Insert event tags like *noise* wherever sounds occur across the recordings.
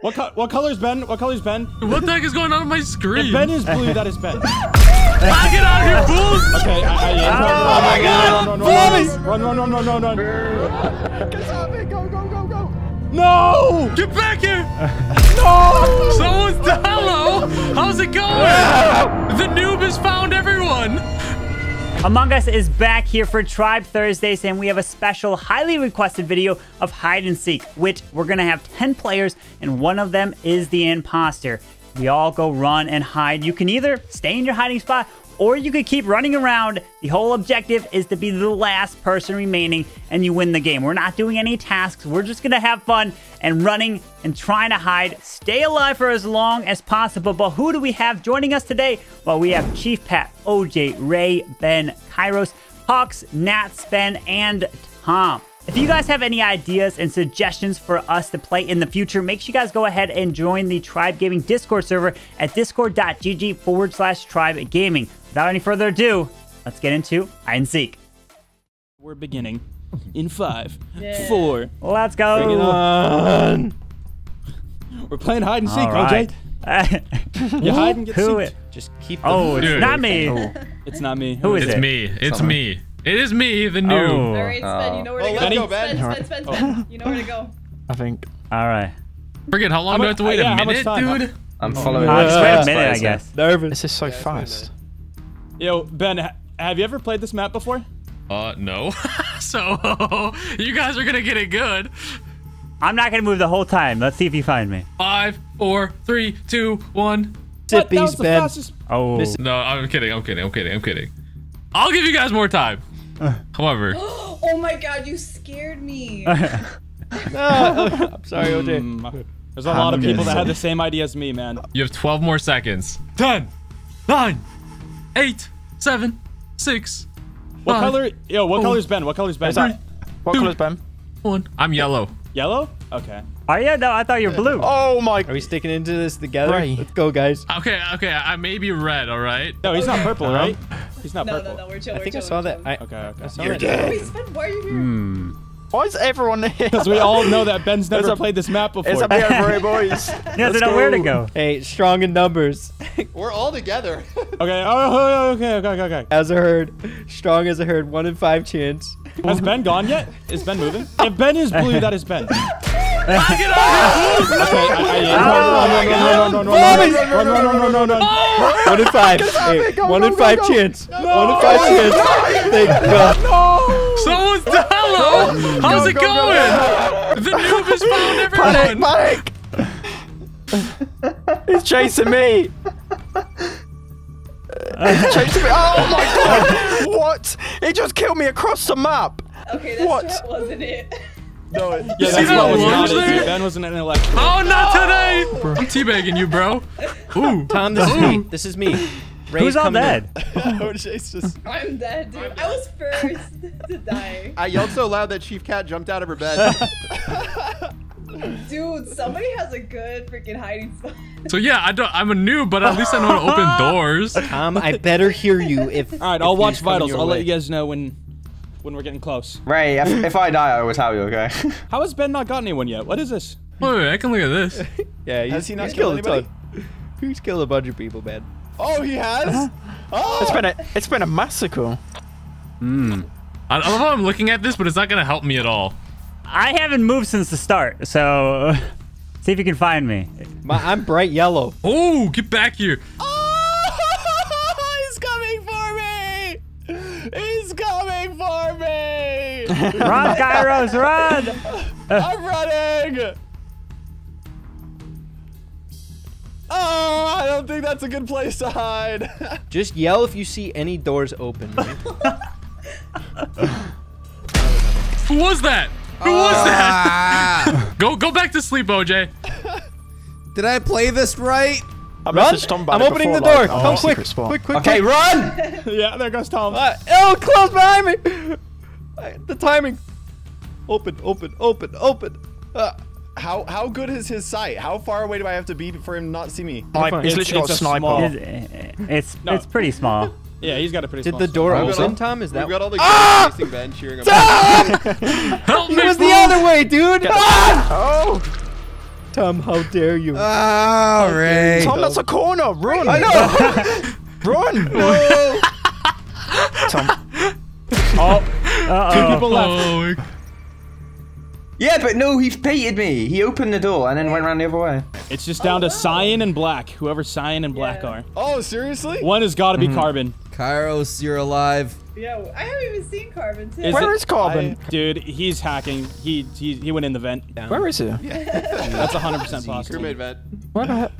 What co what color's Ben? What color's Ben? What the heck is going on on my screen? If Ben is blue, that is Ben. *laughs* Ah, get out of here, fools! Okay, I, I, Oh my God! Run, run, run, run, run, run, run, run, run. Go, go, go, go. No! Get back here! No! Someone's hello! How's it going? *laughs* the noob has found everyone! Among Us is back here for Tribe Thursdays, and we have a special, highly requested video of hide and seek, which we're gonna have 10 players, and one of them is the imposter. We all go run and hide. You can either stay in your hiding spot or you could keep running around. The whole objective is to be the last person remaining and you win the game. We're not doing any tasks. We're just going to have fun and running and trying to hide. Stay alive for as long as possible. But who do we have joining us today? Well, we have Chief Pat, OJ, Rey, Ben, Kairos, Hawks, Nat, Ben, and Tom. If you guys have any ideas and suggestions for us to play in the future, make sure you guys go ahead and join the Tribe Gaming Discord server at discord.gg forward slash tribe gaming. Without any further ado, let's get into hide and seek. We're beginning in five, four. Let's Bring it go. on. We're playing hide and seek, All right. OJ. You hide and get Who? seeked. Just keep the Oh, it's Dude. not me. *laughs* It's not me. Who is It's it? me. It's Someone. me. It is me, the new. Oh. All right, Spen, you know where to Oh, go. let's go, Spen, Ben. Spen, Spen, Spen. You know where to go. I think. All right. Forget how long How do I have to wait? yeah, a minute, dude? I'm following. Uh, just wait a minute, I guess. Nervous. This is so fast. Yo, Ben, ha- have you ever played this map before? Uh, no. *laughs* so, *laughs* you guys are gonna get it good. I'm not going to move the whole time. Let's see if you find me. Five, four, three, two, one. What? That was the fastest. Oh. No, I'm kidding. I'm kidding. I'm kidding. I'm kidding. I'll give you guys more time. *laughs* However, *gasps* Oh my god, you scared me. I'm sorry, OJ. Mm, There's a lot of people that had the same idea as me, man. you have 12 more seconds. 10, 9, 8, 7, 6, What Five, color? Yo, what four, color's Ben? What color's Ben? Is that- What Dude. color's Ben? 1. I'm yellow. Yellow? Okay. Are you? No, I thought you were blue. Oh my. Are we sticking into this together? Rey. Let's go, guys. Okay, okay. I may be red, all right? No, he's not purple, right? He's not no, purple. no, no, we're chill. I we're think I saw that. I, Okay, okay. I saw You're that. dead. Wait, Spen, why are you here? Hmm. Why is everyone here? Because we all know that Ben's never a, played this map before. It's up here for you boys. Yeah, they know where to go. Hey, strong in numbers. We're all together. okay. Oh, okay, okay, okay, okay. As a herd, strong as a herd, one in five chance. Has Ben gone yet? Is Ben moving? if Ben is blue, that is Ben. okay, One in five. One in five chance. One in five chance. Thank God. Someone's hello! How's it going? The noob has found Panic! everyone! Panic! He's chasing me. *laughs* He's chasing me. Oh my *laughs* god! What? He just killed me across the map. Okay, that What? strat wasn't it. No, it, Yeah, see that's that what was lunge not it, there? dude. Ben wasn't an election. Oh, not today! I'm teabagging you, bro. *laughs* Ooh. Tom, this is me. This is me. Rey's Who's all coming in. dead? *laughs* Oh, OJ's just. I'm dead, dude. I was first *laughs* to die. I yelled so loud that Chief Cat jumped out of her bed. *laughs* Dude, somebody has a good freaking hiding spot. So yeah, I don't. I'm a noob, but at least I know how to open doors. Tom, I better hear you if. All right, I'll watch vitals. I'll let you guys know when when we're getting close. Rey, if, if I die, I will tell you, okay? How has Ben not got anyone yet? What is this? Wait, wait, I can look at this. Yeah, he's, Has he not he's killed killed a ton. He's killed a bunch of people, man. Oh, he has? Uh-huh. Oh. it's been a it's been a massacre. Hmm. I, I love how I'm looking at this, but it's not gonna help me at all. I haven't moved since the start, so *laughs* see if you can find me. My, I'm bright yellow. Oh, get back here! Oh, *laughs* he's coming for me! He's coming for me! Run, Kairos, run! *laughs* I'm running! Oh, I don't think that's a good place to hide. *laughs* Just yell if you see any doors open. *laughs* Who was that? Who was that? *laughs* go, go back to sleep, OJ. Did I play this right? I Run! messaged Tom about I'm opening before, the door. like, oh, Come quick. secret. Quick, quick, okay, quick. run! yeah, there goes Tom. Uh, oh, close behind me. Uh, The timing. Open, open, open, open. Uh, How how good is his sight? How far away do I have to be for him to not see me? Like, he's It's- literally got it's a a sniper. small- It's it's, No. it's pretty small. *laughs* Yeah, he's got a pretty did small the door open, all- Tom? Is that? We've got all the guys chasing Ben cheering him. *laughs* Help He me! was the other way, dude. Ah! Oh! Tom, how dare you? Oh, Rey. Tom, that's a corner. Run. I know. *laughs* Run. Tom. Two people left. Oh, Yeah, but no, he baited me. He opened the door and then went around the other way. It's just down to oh, Cyan and Black. Whoever Cyan and Black Yeah. are. Oh, seriously? One has got to be mhm. Carbon. Kairos, you're alive. Yeah, I haven't even seen Carbon too. Is Where it- is Carbon? Dude, he's hacking. He he, he went in the vent. Where is he? *laughs* That's 100% possible. Crewmate vent. Where the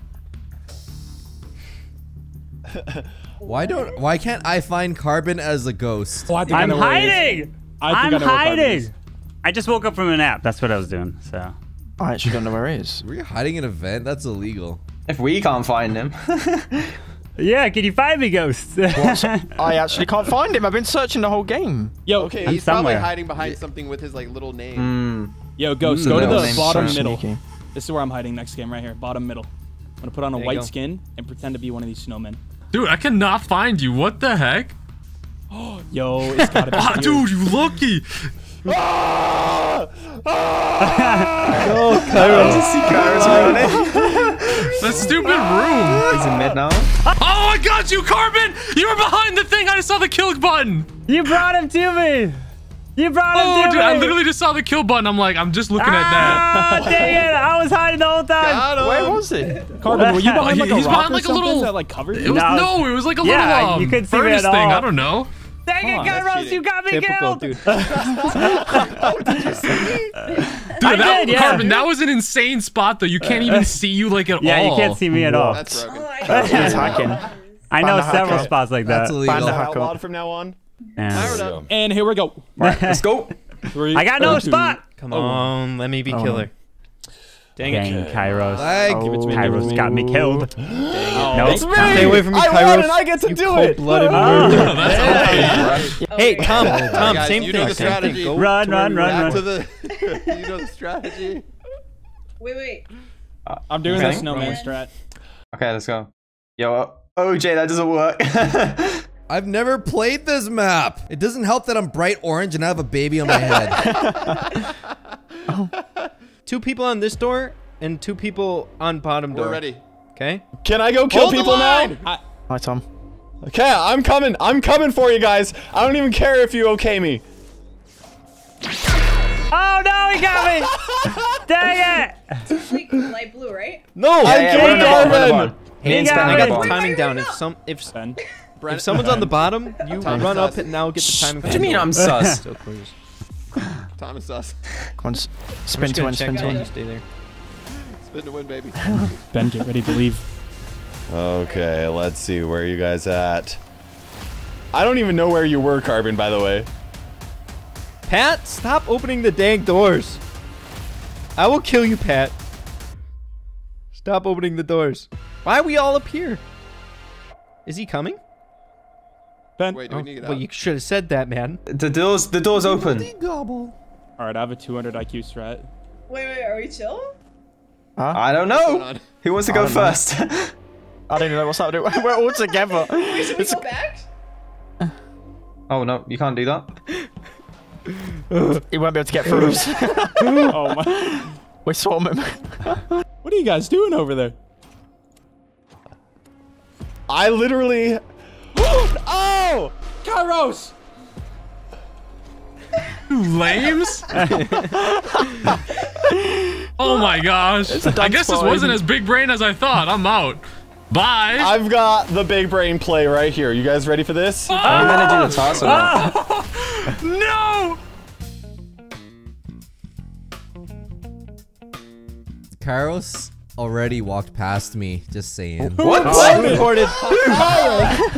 heck? *laughs* Why don't? Why can't I find Carbon as a ghost? Oh, I think I I'm know where he is. hiding. I think I'm I know where Carbon hiding. Is. I just woke up from a nap. That's what I was doing. So. I actually don't know where he is. *laughs* Were you hiding in a vent? That's illegal. If we can't find him. *laughs* Yeah, can you find me, Ghost? *laughs* I actually can't find him. I've been searching the whole game. Yo, Okay, I'm he's probably hiding behind something with his like little name. Hmm. yo, Ghost, Mm, go to the bottom so middle. sneaky. This is where I'm hiding next game, right here. Bottom middle. I'm gonna put on a There white skin and pretend to be one of these snowmen. dude, I cannot find you. What the heck? Oh, *gasps* Yo, it's gotta be Ah, dude, you lucky. *laughs* That stupid room. He's in mid now. Oh, I got you, Carbon. You were behind the thing. I just saw the kill button. you brought him to me. You brought him Oh, to dude, me. I literally just saw the kill button. I'm like, I'm just looking at Ah, that. *laughs* dang it! I was hiding the whole time. Got him. Where was it? Carbon, were you *laughs* behind like a he's rock behind or like a something little- that like covered It was No. no, it was like a Yeah, little um, you couldn't see me furnace at thing. all. I don't know. Dang it, on, that's Kairos, you got me Typical, killed. dude. Did you see Dude, I that, did, yeah. Carbon, that was an insane spot though. You can't even uh, see you like at Yeah, all. Yeah, you can't see me at all. That's broken. Oh my He's I know Find the several spots like that. That's illegal. Find the So hacker. from now on. Yeah. And here we go. *laughs* Let's go. Three, I got no two, spot. Come on, let me be oh. killer. Dang Dang, it. Kairos. Like, Give it to me. give it to Kairos me. got me killed. *gasps* *gasps* No, It's Stay away from me, I Kairos. won and I get to you do it. cold-blooded Ah. *laughs* murderer. That's *laughs* okay. Hey, Tom, Tom, guys, same you thing. know the strategy. Go Run, run, run, run. to the. *laughs* you know the strategy. Wait, wait. I'm doing Okay. the snowman strat. Okay, let's go. Yo, uh, OJ, that doesn't work. I've never played this map. It doesn't help that I'm bright orange and I have a baby on my head. Two people on this door and two people on bottom door. We're ready. Okay. Can I go kill Hold people now? line! Hi, Tom. Okay, I'm coming. I'm coming for you guys. I don't even care if you okay me. Oh no, he got me! *laughs* Dang it! Like light blue, right? No, Yeah, I yeah, killed we're the bottom, we're in the Darwin. bottom. Me and got Spen I got the the timing down. If some if Ben. if someone's on the bottom, you Tom run up and now get the timing. What do you mean I'm sus? *laughs* *laughs* So close. Thomas us. *laughs* Come on, spin to gonna win, spin to while win. stay there. Spin to win, baby. *laughs* Ben, get ready to leave. Okay, let's see where you guys at. I don't even know where you were, Carbon. By the way. Pat, stop opening the dang doors. I will kill you, Pat. Stop opening the doors. Why are we all up here? Is he coming? Ben. Wait, do we oh, need to get Well, out? you should have said that, man. The door's the door's open. Gobble. All right, I have a 200 IQ strat. Wait, wait, are we chill? I don't know. Who wants to go don't first? I don't know *laughs* what's happening. We're all together. Wait, should we It's- go back? Oh no, you can't do that. He won't be able to get through us. *laughs* Oh my! we swarm him. What are you guys doing over there? I literally. *gasps* oh! Kairos! Lames? *laughs* oh my gosh. I guess this wasn't as big brain as I thought. I'm out. Bye. I've got the big brain play right here. You guys ready for this? Ah! I'm gonna do the toss or not? *laughs* no! Kairos already walked past me. Just saying. What? *laughs* I reported.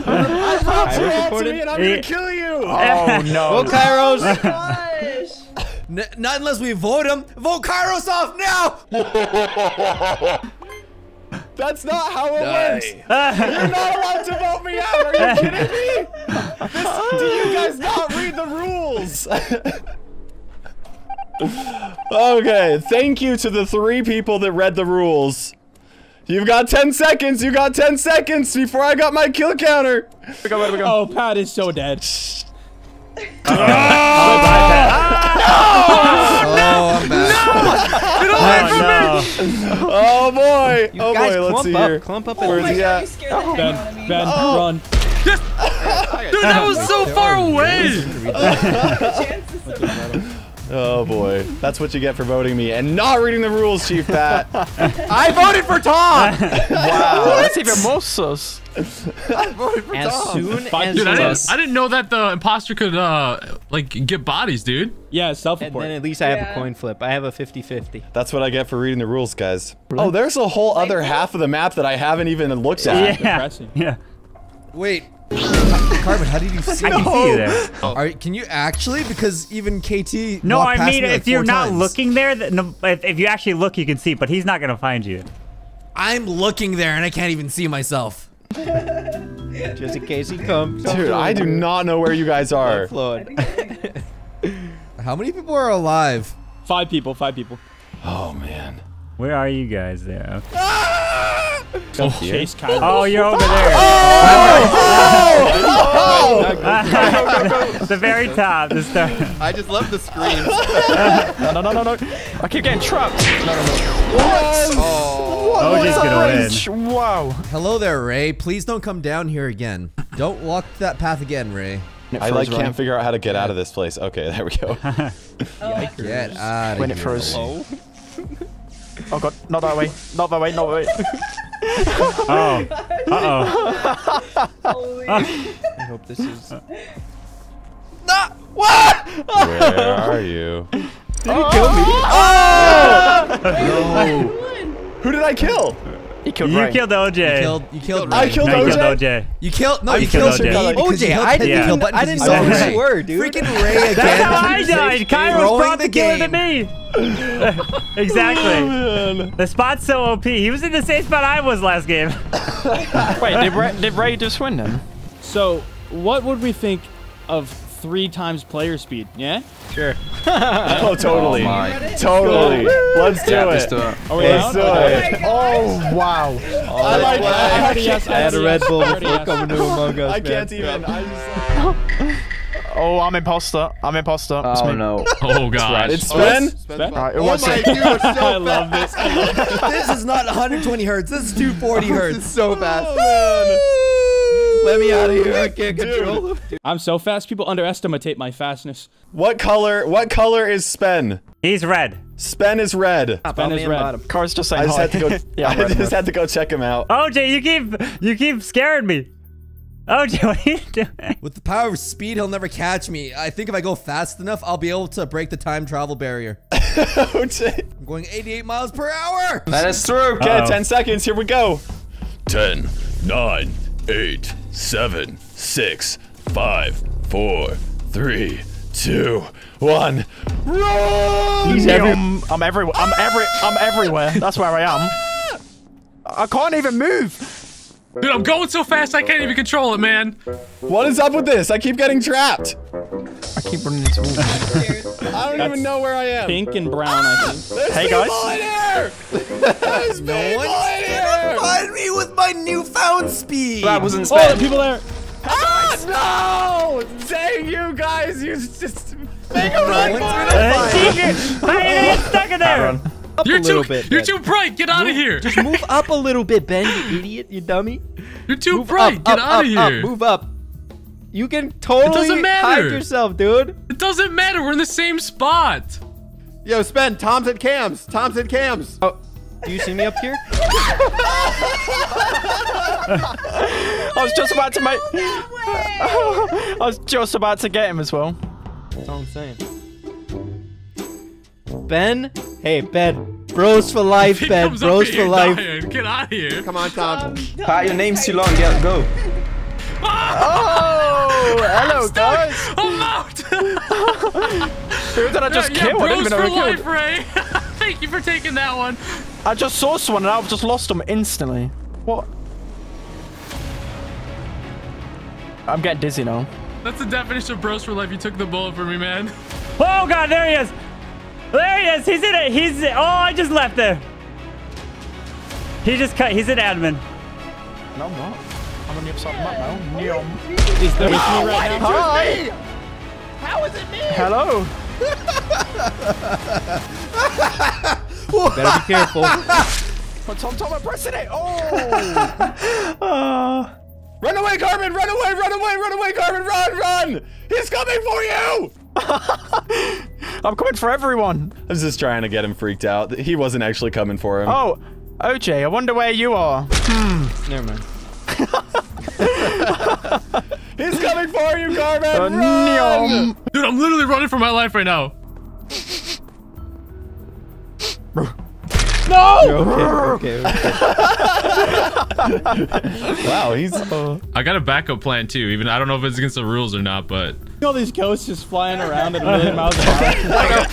I reported- me and I'm gonna kill you. Oh no. Go, Kairos. *laughs* N- not unless we vote him. Vote Kairos off now. *laughs* That's not how it works. You're not allowed to vote me out. Are you kidding me? This, do you guys not read the rules? Okay, thank you to the three people that read the rules. You've got 10 seconds. You got 10 seconds before I got my kill counter. Oh, Pat is so dead. Uh, oh, I'm back. Oh no! Oh boy! You oh guys boy! Let's clump see up, here. clump up Where's he at? you scared the heck out. Ben, Oh. run. *laughs* Dude, that was so far away. Oh boy! That's what you get for voting me and not reading the rules, Chief Pat. *laughs* I voted for Tom. *laughs* wow, that's even more sus. *laughs* As soon Five as Dude, I didn't. I didn't know that the imposter could uh like get bodies, dude. Yeah, self-report. And then at least I have a coin flip. I have a 50-50. That's what I get for reading the rules, guys. Oh, there's a whole other half of the map that I haven't even looked at. Yeah. Depressing. Yeah. Wait. Carbon, how did you *laughs* see I can me? see you there. Are, can you actually? Because even KT. No, walked I past mean, me like if you're not times. looking there, th- no, if, if you actually look, you can see, but he's not going to find you. I'm looking there and I can't even see myself. Just in case he comes. Dude, I do not know where you guys are. *laughs* How many people are alive? Five people, five people. Oh man. Where are you guys there? Chase Oh, Kyler. Oh, you're over there. Oh! the very top. The star. I just love the screams. No, no, no, no, no. I keep getting trapped. no no Oh, OJ's gonna win. Wow. Hello there, Rey. Please don't come down here again. Don't walk that path again, Rey. I like can't figure out how to get out of this place. Okay, there we go. *laughs* Get *laughs* out of When of it here. froze. Oh. oh god, not that way. Not that way, not that way. *laughs* Oh. Uh-oh. Holy. *laughs* I hope this is. Uh. Not. What? Where are you? Did he kill me? Oh! Ah! No. Who did I kill? He killed You Rey. killed OJ. You killed, you killed Rey. I killed no, you killed OJ. OJ. You killed. No, you killed killed, OJ. me because you OJ, held I didn't, kill button I 'cause didn't you know saw who Rey. you *laughs* were, dude. Freaking Rey again. That's again. how I died. Kyra was Throwing brought the the killer to game. me. *laughs* exactly. Oh, the spot's so OP. He was in the same spot I was last game. Wait, did Rey, did Rey just win then? So, what would we think of three times player speed? Yeah? Sure. *laughs* oh, totally. Oh, my. Totally. Let's do Yeah, it. let's do it. Are we Let's out? do it. Oh, oh wow. Oh, I like I already yes. I had a Red Bull before coming to Among Us. I can't even. I just. Oh, I'm imposter. I'm imposter. It's me. no. *laughs* Oh god. It's Spen. Alright, it Oh my it. dude, *laughs* so I love this. This is not 120 hertz. This is 240 hertz. so fast. Oh, Let me out of here. I can't control him. I'm so fast. People underestimate my fastness. What color? What color is Spen? He's red. Spen is red. Ben is red. Car's just saying I just hi. had to go. *laughs* yeah, I'm red, just red. had to go check him out. OJ, you keep you keep scaring me. OJ, *laughs* what are you doing? With the power of speed, he'll never catch me. I think if I go fast enough, I'll be able to break the time travel barrier. *laughs* okay, I'm going 88 miles per hour. That is true. Uh-oh. 10 seconds. Here we go. 10, 9, 8, 7, 6, 5, 4, 3, 2, 1. Run! I'm, I'm everywhere. I'm every. I'm everywhere. That's where I am. I can't even move. Dude, I'm going so fast I can't even control it, man. What is up with this? I keep getting trapped. I keep running into walls. *laughs* I don't even know where I am. Pink and brown, I think. There's Hey, guys. People in here! There's No people in here! find me with my newfound speed. That wasn't Oh, spent. people there. Ah, no! Dang you guys, you just make a run for secret. How you get stuck in there? You're a too little bit, you're Ben. too bright. Get out of here. Just move up a little bit, Ben, you idiot, you dummy. You're too Move bright. up, Get up, out of up, here. Up, move up. You can totally hide yourself, dude. It doesn't matter. We're in the same spot. Yo, Spen, Tom's at cams. Tom's at cams. Oh, do you see me up here? I was just about to make. *laughs* I was just about to get him as well. That's all I'm saying. Ben? Hey, Ben. Bros for life, *laughs* He Ben. Bros here for life. dying. Get out of here. Come on, Tom. Um, Pat, your name's too long. Get go. *laughs* Oh, hello guys. I'm out. Who did I just yeah, kill? I didn't bros even know for life, killed. *laughs* Rey. Thank you for taking that one. I just saw someone and I've just lost them instantly. What? I'm getting dizzy now. That's the definition of bros for life. You took the bullet for me, man. *laughs* Oh god, there he is. There he is. He's in it. He's. Oh, I just left there. He just cut. He's an admin. No, I'm not. I'm on the other side of the map now. Neom. He's there with me right now. Hi. How is it me? Hello. Better be careful. *laughs* Oh, Tom, Tom, I'm pressing it. Oh. Uh, *laughs* run away, Carbon! Run away! Run away! Run away, Carbon! Run! Run! He's coming for you! *laughs* I'm coming for everyone. I was just trying to get him freaked out. He wasn't actually coming for him. Oh, OJ, I wonder where you are. Never mind. He's coming for you, Carbon! Uh, Run! Neom. Dude, I'm literally running for my life right now. *laughs* No! Okay, okay. *laughs* Wow, he's. *laughs* I got a backup plan too. Even I don't know if it's against the rules or not, but All these ghosts just flying around at a million miles an hour.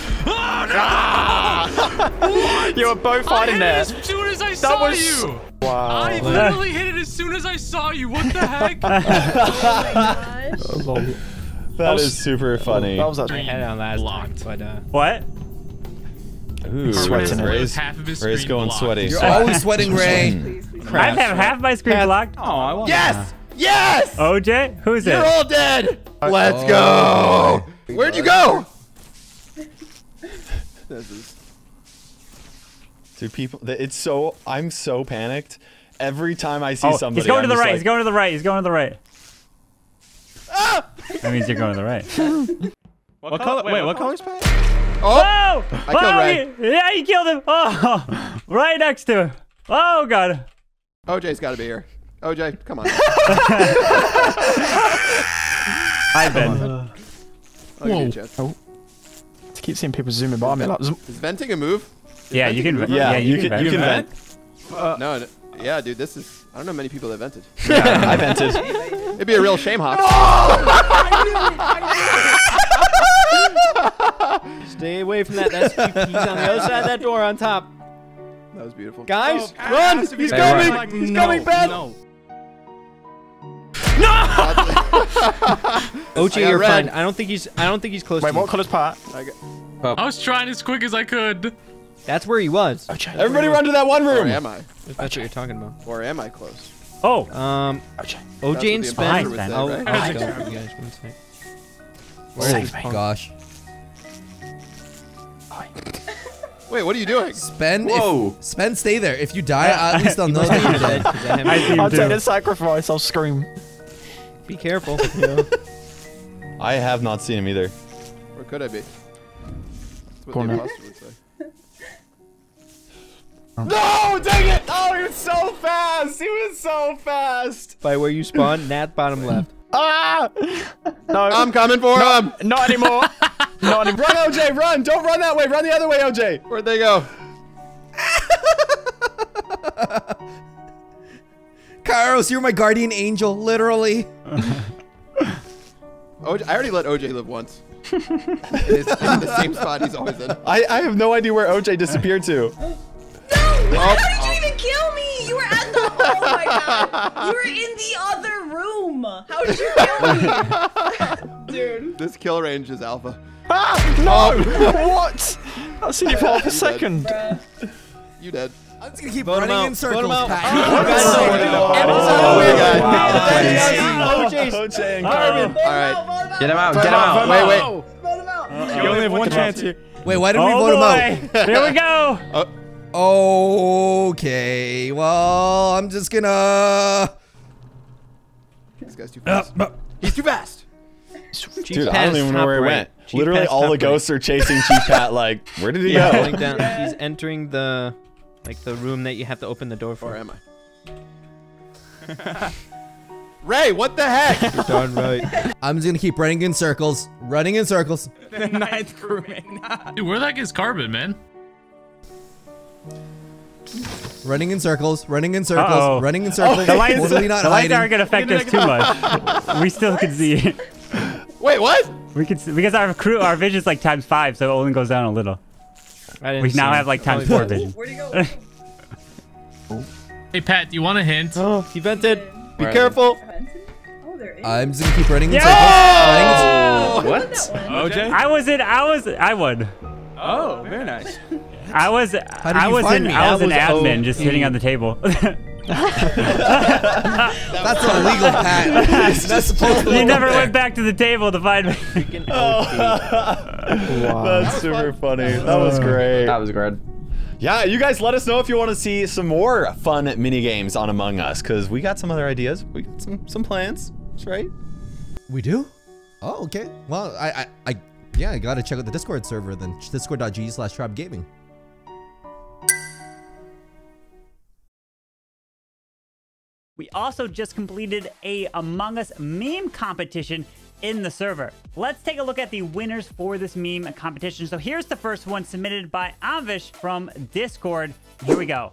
*laughs* You were both fighting there. it as soon as I saw was- you. Wow. I literally hit it as soon as I saw you. What the heck? Oh my gosh. That is super funny. That was I actually. had it on last Blocked. time, but uh, What? Ooh, Sweating it. Rey's, Half of his Rey's screen going blocked. sweaty. You're always sweating, Rey. Please, please. I have had half my screen blocked. Oh, I want Yes! Yes! OJ? Who's it? You're all dead! Let's Oh. go! Where'd you go? Dude, people, it's so, I'm so panicked. Every time I see Oh, somebody, he's going I'm to the right. like, He's going to the right. He's going to the right. Ah! That means you're going to the right. *laughs* What color? Wait, what color's Pat? Oh, oh! I killed oh, Rey. he- yeah, you killed him. Oh, *laughs* right next to him. Oh, God. OJ's got to be here. OJ, come on. *laughs* Hi, Ben. I'll give oh, you a chance. I keep seeing people zooming by me. Like. Is venting a move? Is Yeah, you can. move? Yeah, Yeah, you, can, you can vent. Uh, no, no, yeah, dude, this is. I don't know many people that vented. Yeah, I vented. It'd be a real shame, Hawk. *laughs* stay away from that. That's he's on the other side of that door on top. That was beautiful. Guys, Run! He's coming! run. He's coming, Ben! No. *laughs* I OJ, got you're red. fine. I don't think he's. I don't think he's close Wait, to what you. color's Pat? I got, I was trying as quick as I could. That's where he was. OJ. Everybody run to that one or room. am I? If that's what you're talking about. Or am I close? Oh, Um, OJ. OJ and what the Spen. imposter would say, I'll, right? I'll go you guys one sec. Oh, is my he? Gosh. Wait, what are you doing? Spen. Whoa. If, Spen, stay there. If you die, *laughs* at least I'll know that you're dead. I I'm take too. the sacrifice. I'll scream. Be careful. You. *laughs* I have not seen him either. Or could I be? That's what Go the imposter would say. No, dang it! Oh, he was so fast! He was so fast! By where you spawn, Nat bottom left. Ah! No, I'm coming for him! not anymore. *laughs* not anymore. Run, OJ, run! Don't run that way! Run the other way, OJ! Where'd they go? *laughs* Kairos, you're my guardian angel, literally. *laughs* OJ, I already let OJ live once. *laughs* in, in the same spot he's always in. I, I have no idea where OJ disappeared to. No! How did you even kill me? You were at the. Oh my god. You were in the other room. How did you kill me? Dude. This kill range is alpha. Ah! No! *laughs* what? I seen you for half a second. You dead. I'm just gonna keep Vote running out. in Vote circles. him out. Pat. *laughs* Oh, OJ. OJ and Carbon. All right. Get him out, get him out. Wait, wait. Vote. You only have one chance here. Wait, why didn't we Oh vote him boy! Here we go. out? *laughs* Okay, well, I'm just gonna. This guy's too fast. He's too fast. Dude, I don't even know where he went. Chief Literally, Pat's all top the ghosts are chasing Chief Pat. *laughs* Like, where did he Yeah, go? going down. *laughs* He's entering the, like the room that you have to open the door Or for. am I? *laughs* Rey, what the heck? You're darn right. I'm just gonna keep running in circles, running in circles. Ninth crewing. Dude, where the heck is Carbon, man? Running in circles, running in circles, Uh-oh. running in circles. Oh, the lights, totally not the lights aren't gonna affect us too much. We still can see. Wait, what? We can see, because our crew, our vision's like times five, so it only goes down a little. I didn't We see now him. have like times Probably four vision. Where'd he go? *laughs* Hey, Pat, do you want a hint? Oh, he vented. Be Where careful. Oh, there is. I'm just gonna keep running in Yeah! circles. What? OJ? I was in. I was. I won. Oh, very nice. I was. I was find in. me? I was That an admin, just sitting on the table. *laughs* *laughs* That's illegal, Pat. You're not *laughs* supposed to you never went back to the table to find me. Freaking OP. That's super funny. That was uh, great. That was great. Yeah, you guys let us know if you want to see some more fun mini games on Among Us, because we got some other ideas. We got some some plans. That's right. We do? Oh, okay. Well, I, I, I yeah, I gotta check out the Discord server then. Discord.gg slash tribe We also just completed a Among Us meme competition in the server. Let's take a look at the winners for this meme competition. So here's the first one submitted by Avish from Discord. Here we go.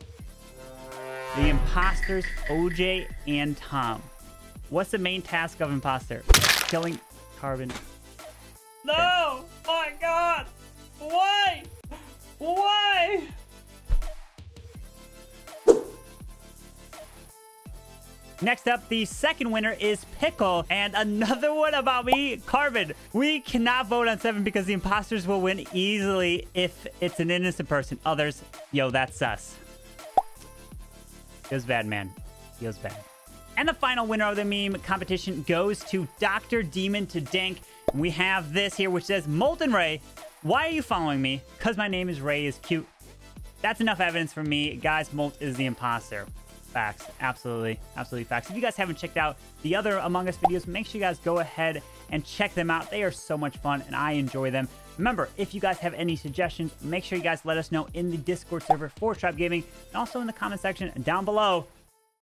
The imposters, OJ and Tom. What's the main task of imposter? Killing Carbon. No! Oh my god! Why? Why? Next up, the second winner is Pickle, and another one about me, Carbon. We cannot vote on seven because the imposters will win easily if it's an innocent person. Others, yo, that's us. Feels bad, man. Feels bad. And the final winner of the meme competition goes to Dr. Demon to Dank. We have this here, which says, Molten Ray, why are you following me? Because my name is Ray is cute. That's enough evidence for me. Guys, Molt is the imposter. Facts. Absolutely. Absolutely facts. If you guys haven't checked out the other Among Us videos, make sure you guys go ahead and check them out. They are so much fun and I enjoy them. Remember, if you guys have any suggestions, make sure you guys let us know in the Discord server for Tribe Gaming and also in the comment section down below.